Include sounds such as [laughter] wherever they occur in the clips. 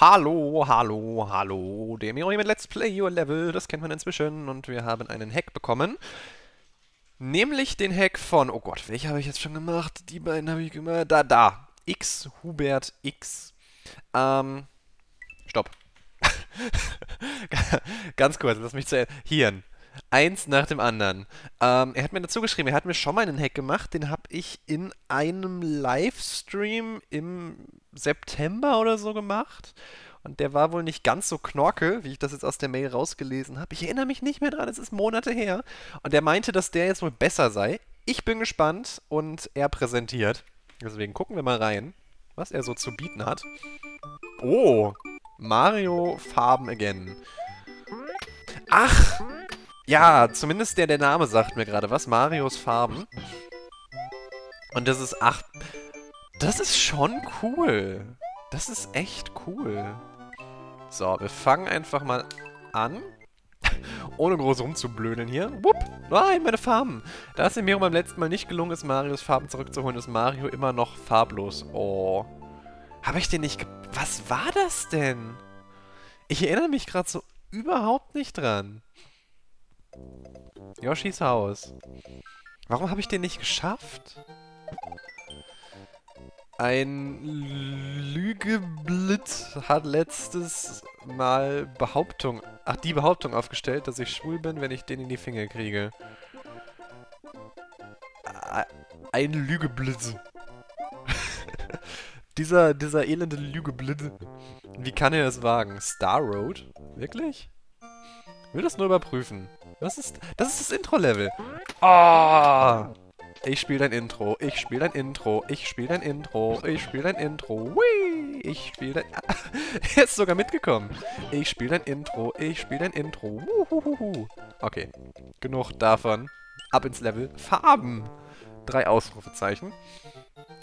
Hallo, hallo, hallo. Der Miro mit Let's Play Your Level, das kennt man inzwischen. Und wir haben einen Hack bekommen. Nämlich den Hack von, oh Gott, welche habe ich jetzt schon gemacht? Die beiden habe ich gemacht. Da, da. X, Hubert X. Ähm, stopp. [laughs] Ganz kurz, lass mich zu... Hier, Eins nach dem anderen. Ähm, er hat mir dazu geschrieben, er hat mir schon mal einen Hack gemacht, den habe ich in einem Livestream im September oder so gemacht. Und der war wohl nicht ganz so knorke, wie ich das jetzt aus der Mail rausgelesen habe. Ich erinnere mich nicht mehr dran, es ist Monate her. Und er meinte, dass der jetzt wohl besser sei. Ich bin gespannt und er präsentiert. Deswegen gucken wir mal rein, was er so zu bieten hat. Oh, Mario Farben again. Ach, ja, zumindest der, der Name sagt mir gerade was. Marios Farben. Und das ist, ach, das ist schon cool. Das ist echt cool. So, wir fangen einfach mal an. Ohne groß rumzublödeln hier. Wupp! Nein, meine Farben! Da es mir beim letzten Mal nicht gelungen ist, Marios Farben zurückzuholen, ist Mario immer noch farblos. Oh. Habe ich den nicht... Was war das denn? Ich erinnere mich gerade so überhaupt nicht dran. Yoshis Haus. Warum habe ich den nicht geschafft? Ein Lügeblitz hat letztes Mal Behauptung, ach die Behauptung aufgestellt, dass ich schwul bin, wenn ich den in die Finger kriege. Ein Lügeblitz. [laughs] dieser, dieser elende Lügeblitz. Wie kann er es wagen? Star Road? Wirklich? Will das nur überprüfen. Was ist... Das ist das Intro-Level. Ah! Oh, ich spiele dein Intro, ich spiele dein Intro, ich spiele dein Intro, ich spiele dein Intro, Whee! Ich spiele dein... [laughs] er ist sogar mitgekommen. Ich spiele dein Intro, ich spiele dein Intro, Wuhuhuhu. Okay, genug davon. Ab ins Level. Farben! Drei Ausrufezeichen.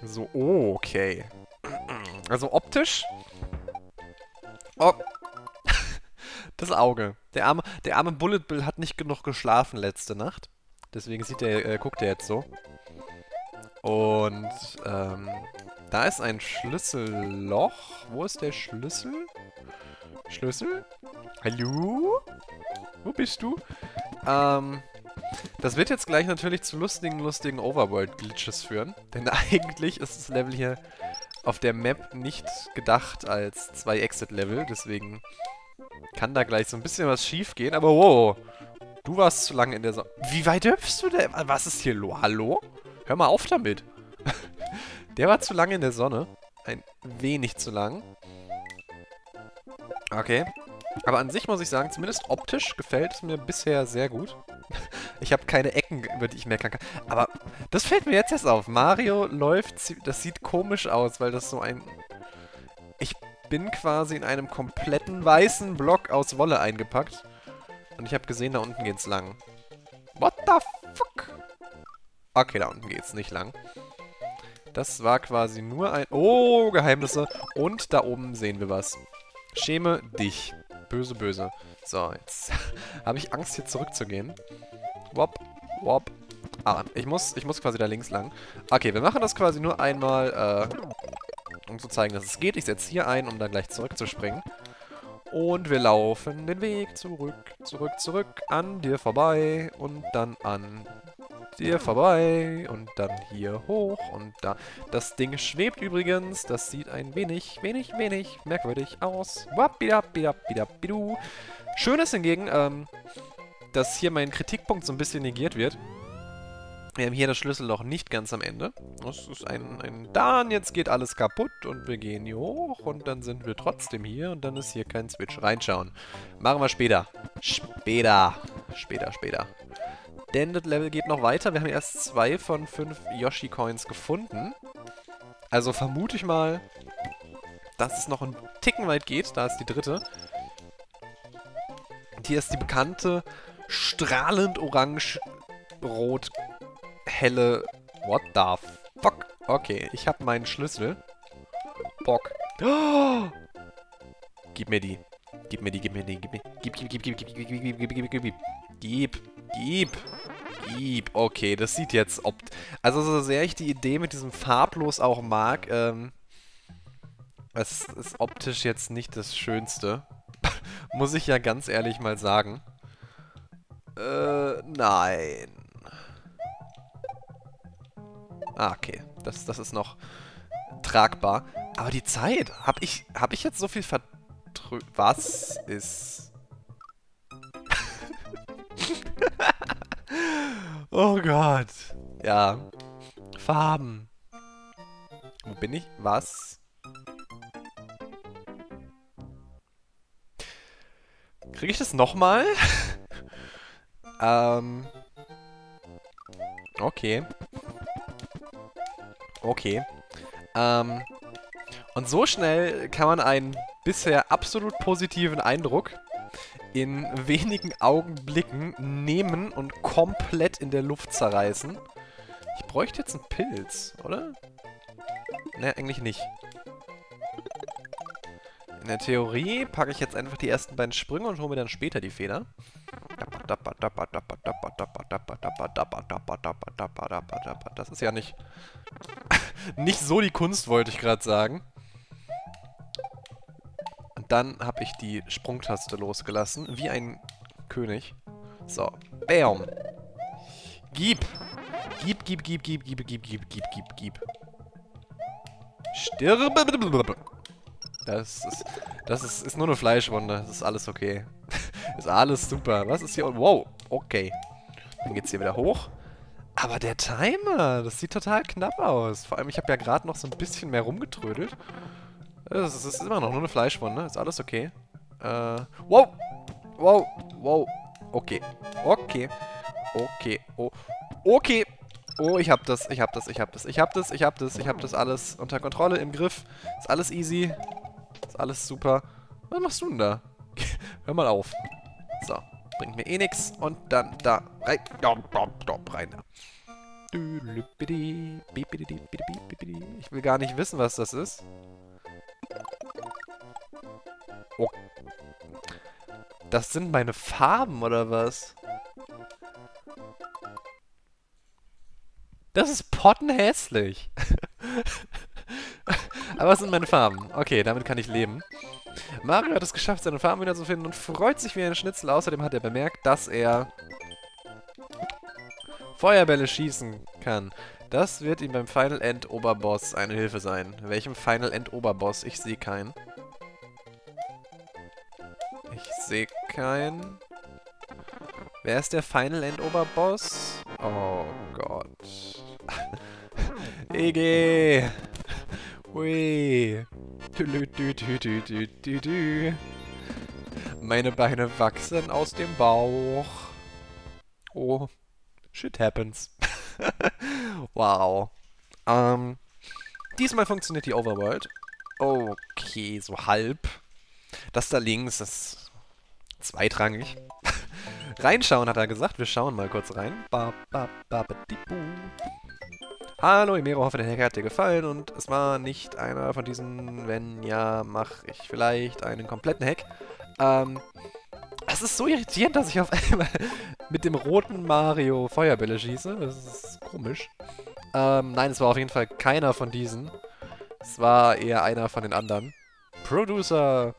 So, okay. Also optisch... Oh, das Auge. Der arme, der arme Bullet Bill hat nicht genug geschlafen letzte Nacht. Deswegen sieht er, äh, guckt er jetzt so. Und, ähm, da ist ein Schlüsselloch. Wo ist der Schlüssel? Schlüssel? Hallo? Wo bist du? Ähm, das wird jetzt gleich natürlich zu lustigen, lustigen Overworld-Glitches führen. [laughs] Denn eigentlich ist das Level hier auf der Map nicht gedacht als zwei Exit-Level. Deswegen kann da gleich so ein bisschen was schief gehen, aber wow. Du warst zu lange in der Sonne. Wie weit hüpfst du denn? Was ist hier? Hallo? Hör mal auf damit. [laughs] der war zu lange in der Sonne. Ein wenig zu lang. Okay. Aber an sich muss ich sagen, zumindest optisch gefällt es mir bisher sehr gut. [laughs] ich habe keine Ecken, über die ich meckern kann. Aber das fällt mir jetzt erst auf. Mario läuft, das sieht komisch aus, weil das so ein... Bin quasi in einem kompletten weißen Block aus Wolle eingepackt. Und ich habe gesehen, da unten geht's lang. What the fuck? Okay, da unten geht's nicht lang. Das war quasi nur ein... Oh, Geheimnisse. Und da oben sehen wir was. Schäme dich. Böse, böse. So, jetzt [laughs] habe ich Angst, hier zurückzugehen. Wop, wop. Ah, ich muss, ich muss quasi da links lang. Okay, wir machen das quasi nur einmal, äh, um zu zeigen, dass es geht. Ich setze hier ein, um dann gleich zurückzuspringen. Und wir laufen den Weg zurück, zurück, zurück, an dir vorbei und dann an dir vorbei und dann hier hoch und da. Das Ding schwebt übrigens, das sieht ein wenig, wenig, wenig merkwürdig aus. Schön ist hingegen, ähm, dass hier mein Kritikpunkt so ein bisschen negiert wird. Wir haben hier das Schlüsselloch nicht ganz am Ende. Das ist ein, ein Dan, jetzt geht alles kaputt und wir gehen hier hoch und dann sind wir trotzdem hier und dann ist hier kein Switch. Reinschauen. Machen wir später. Später. Später, später. Denn das Level geht noch weiter. Wir haben erst zwei von fünf Yoshi-Coins gefunden. Also vermute ich mal, dass es noch einen Ticken weit geht. Da ist die dritte. Und hier ist die bekannte strahlend orange-rot helle... What the fuck? Okay, ich habe meinen Schlüssel. Bock. Oh! Gib mir die. Gib mir die, gib mir die, gib mir. Gib, gib, gib, gib, gib, gib, gib, gib, gib, gib, gib. Gib, gib. Gib. Okay, das sieht jetzt ob. Also so sehr ich die Idee mit diesem farblos auch mag, ähm, Es ist optisch jetzt nicht das Schönste. Muss ich ja ganz ehrlich mal sagen. Äh, nein. Ah, okay. Das, das ist noch tragbar. Aber die Zeit, hab ich, hab ich jetzt so viel vertrö... Was ist... [laughs] oh Gott. Ja. Farben. Wo bin ich? Was? Kriege ich das nochmal? [laughs] ähm. Okay. Okay. Ähm. Und so schnell kann man einen bisher absolut positiven Eindruck in wenigen Augenblicken nehmen und komplett in der Luft zerreißen. Ich bräuchte jetzt einen Pilz, oder? Ne, eigentlich nicht. In der Theorie packe ich jetzt einfach die ersten beiden Sprünge und hole mir dann später die Feder. Das ist ja nicht... [laughs] nicht so die Kunst, wollte ich gerade sagen. Und dann habe ich die Sprungtaste losgelassen, wie ein König. So, bam. Gib. Gib, gib, gib, gib, gib, gib, gib, gib, gib, gib. Stirbe. Das ist, das ist, ist nur eine Fleischwunde. Das ist alles okay. Ist alles super. Was ist hier? Wow, okay. Dann geht's hier wieder hoch. Aber der Timer, das sieht total knapp aus. Vor allem, ich habe ja gerade noch so ein bisschen mehr rumgetrödelt. Das ist, immer noch nur eine Fleischwunde. Ist alles okay. Äh, wow. Wow. Wow. Okay. Okay. Okay. Oh. Okay. Oh, ich hab das, ich hab das, ich hab das, ich hab das, ich hab das, ich hab das alles unter Kontrolle, im Griff. Ist alles easy. Ist alles super. Was machst du denn da? [laughs] Hör mal auf. So, bringt mir eh nix. Und dann da rein. rein da. Ich will gar nicht wissen, was das ist. Oh. Das sind meine Farben, oder was? Das ist pottenhässlich. [laughs] Aber es sind meine Farben. Okay, damit kann ich leben. Mario hat es geschafft, seine Farben wieder zu finden und freut sich wie ein Schnitzel. Außerdem hat er bemerkt, dass er Feuerbälle schießen kann. Das wird ihm beim Final End Oberboss eine Hilfe sein. Welchem Final End Oberboss? Ich sehe keinen. Ich sehe keinen. Wer ist der Final End Oberboss? Oh Gott. [laughs] Ege! Hui! Meine Beine wachsen aus dem Bauch. Oh, shit happens. [laughs] wow. Ähm, diesmal funktioniert die Overworld. Okay, so halb. Das da links ist zweitrangig. [laughs] Reinschauen, hat er gesagt. Wir schauen mal kurz rein. Ba, ba, ba, ba, Hallo Imero, hoffe der Hacker hat dir gefallen und es war nicht einer von diesen, wenn ja, mache ich vielleicht einen kompletten Hack. Ähm, es ist so irritierend, dass ich auf einmal [laughs] mit dem roten Mario Feuerbälle schieße. Das ist komisch. Ähm, nein, es war auf jeden Fall keiner von diesen. Es war eher einer von den anderen. Producer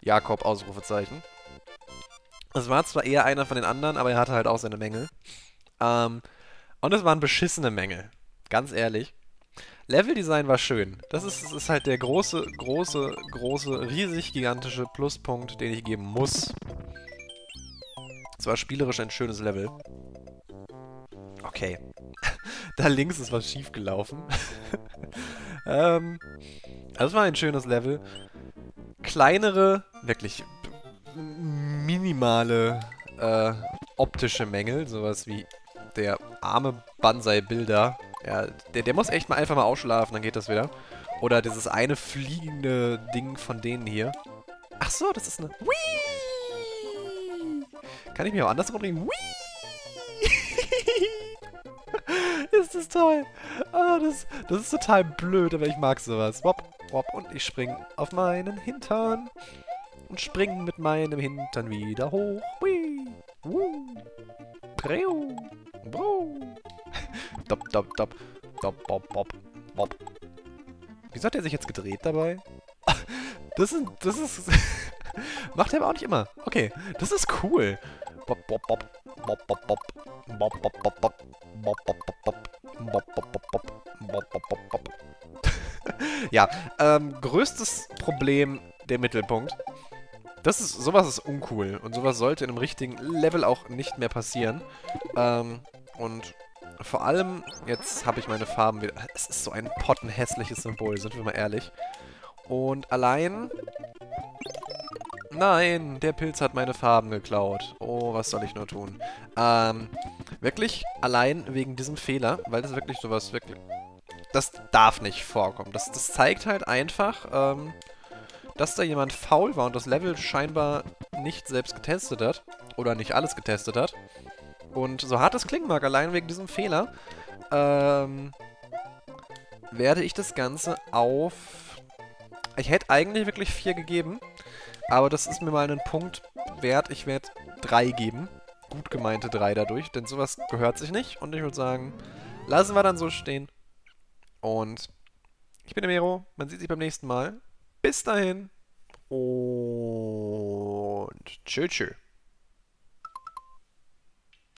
Jakob, Ausrufezeichen. Es war zwar eher einer von den anderen, aber er hatte halt auch seine Mängel. Ähm, und es waren beschissene Mängel. Ganz ehrlich. Leveldesign war schön. Das ist, das ist halt der große, große, große, riesig gigantische Pluspunkt, den ich geben muss. Es war spielerisch ein schönes Level. Okay. [laughs] da links ist was schiefgelaufen. [laughs] ähm, das war ein schönes Level. Kleinere, wirklich minimale äh, optische Mängel, sowas wie der arme Banzai-Bilder ja, der, der muss echt mal einfach mal ausschlafen, dann geht das wieder. Oder dieses eine fliegende Ding von denen hier. Ach so, das ist eine... Whee! Kann ich mich auch andersrum drehen? Whee! [laughs] ist das toll. Oh, das, das ist total blöd, aber ich mag sowas. Wop, wop, und ich spring auf meinen Hintern. Und spring mit meinem Hintern wieder hoch. Whee! Woo! Breu! Breu! Dop, dop, dop. Dop, bop, bop, bop. Wieso hat er sich jetzt gedreht dabei? [laughs] Das ist... Das [laughs] ist... Macht er aber auch nicht immer. Okay, das ist cool. Bop, bop, bop. Bop, bop, bop. Bop, bop, bop, bop. Bop, bop, bop, bop. Bop, bop, bop, bop. Bop, bop, bop, bop. [laughs] Ja, ähm, größtes Problem der Mittelpunkt. Das ist, sowas ist uncool und sowas sollte in einem richtigen Level auch nicht mehr passieren. Ähm, und vor allem, jetzt habe ich meine Farben wieder. Es ist so ein pottenhässliches Symbol, sind wir mal ehrlich. Und allein... Nein, der Pilz hat meine Farben geklaut. Oh, was soll ich nur tun? Ähm, wirklich allein wegen diesem Fehler, weil das wirklich sowas wirklich... Das darf nicht vorkommen. Das, das zeigt halt einfach, ähm, dass da jemand faul war und das Level scheinbar nicht selbst getestet hat. Oder nicht alles getestet hat. Und so hart es klingen mag, allein wegen diesem Fehler, ähm, werde ich das Ganze auf... Ich hätte eigentlich wirklich 4 gegeben, aber das ist mir mal einen Punkt wert. Ich werde 3 geben. Gut gemeinte 3 dadurch, denn sowas gehört sich nicht. Und ich würde sagen, lassen wir dann so stehen. Und ich bin der Mero. Man sieht sich beim nächsten Mal. Bis dahin. Und tschö tschö.